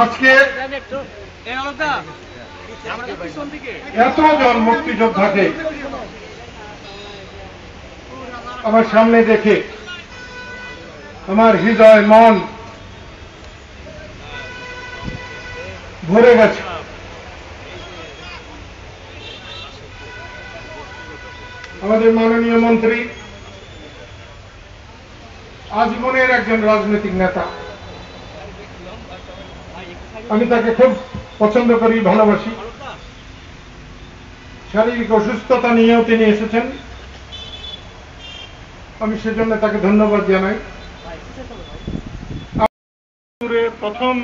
আজকে এতজন মুক্তিযোদ্ধাকে আমার সামনে দেখে আমার হৃদয় মন ভরে গেছে। আমাদের মাননীয় মন্ত্রী, আজীবনের একজন রাজনৈতিক নেতা। আমি তাকে খুব পছন্দ করি, ভালোবাসি। শারীরিক অসুস্থতা নিয়েও তিনি এসেছেন। আমি সেজন্য তাকে ধন্যবাদ জানাই। প্রথম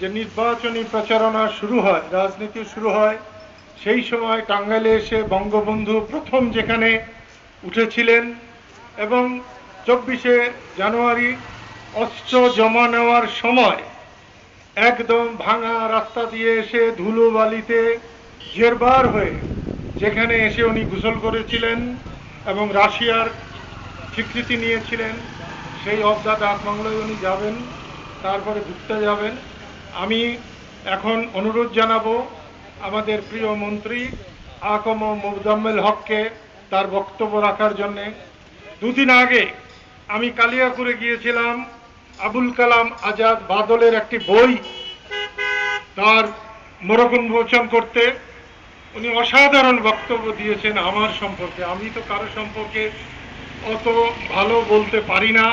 যে নির্বাচনী প্রচারণা শুরু হয়, রাজনীতি শুরু হয়, সেই সময় টাঙ্গাইলে এসে বঙ্গবন্ধু প্রথম যেখানে উঠেছিলেন এবং চব্বিশে জানুয়ারি অস্ত্র জমা নেওয়ার সময় একদম ভাঙা রাস্তা দিয়ে এসে ধুলো বালিতে জেরবার হয়ে যেখানে এসে উনি গোসল করেছিলেন এবং রাশিয়ার স্বীকৃতি নিয়েছিলেন, সেই অফ দ্য ডাকবাংলায় উনি যাবেন, তারপরে ঘুরতে যাবেন। আমি এখন অনুরোধ জানাব আমাদের প্রিয় মন্ত্রী আকম মুজাম্মেল হককে তার বক্তব্য রাখার জন্যে। দুদিন আগে আমি কালিয়াপুরে গিয়েছিলাম আবুল কালাম আজাদ বাদলের একটি বই তার মোরক উন্মোচন করতে উনি অসাধারণ বক্তব্য দিয়েছেন আমার সম্পর্কে। আমি তো কারও সম্পর্কে অত ভালো বলতে পারি না।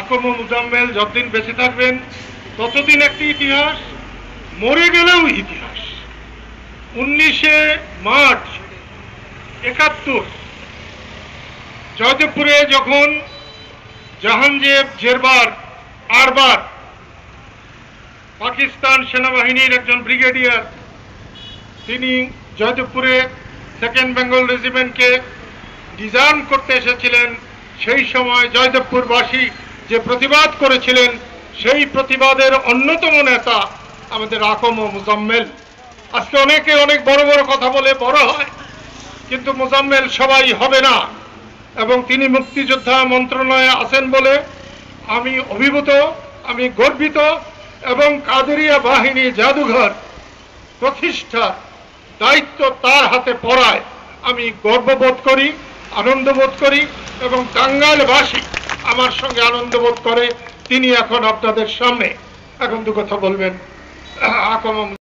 আকম মুজাম্মেল যতদিন বেঁচে থাকবেন, ততদিন একটি ইতিহাস, মরে গেলেও ইতিহাস। উনিশে মার্চ একাত্তর, জয়দেবপুরে যখন জাহাঙ্গীর জেরবার, আরবার, পাকিস্তান সেনাবাহিনীর একজন ব্রিগেডিয়ার। তিনি জয়দেবপুরে সেকেন্ড বেঙ্গল রেজিমেন্টকে ডিজার্ম করতে এসেছিলেন। সেই সময় জয়দেবপুরবাসী যে প্রতিবাদ করেছিলেন, সেই প্রতিবাদের অন্যতম নেতা আমাদের আকম ও মুজাম্মেল। আজকে অনেকে অনেক বড় বড় কথা বলে বড় হয়, কিন্তু মুজাম্মেল সবাই হবে না। এবং তিনি মুক্তিযোদ্ধা মন্ত্রণালয়ে আছেন বলে আমি অভিভূত, আমি গর্বিত এবং কাদেরিয়া বাহিনী জাদুঘর প্রতিষ্ঠা দায়িত্ব তার হাতে পড়ায়। আমি গর্ববোধ করি, আনন্দবোধ করি এবং টাঙ্গাইলবাসী আমার সঙ্গে আনন্দবোধ করে। তিনি এখন আপনাদের সামনে। এখন দু কথা বলবেন। আকম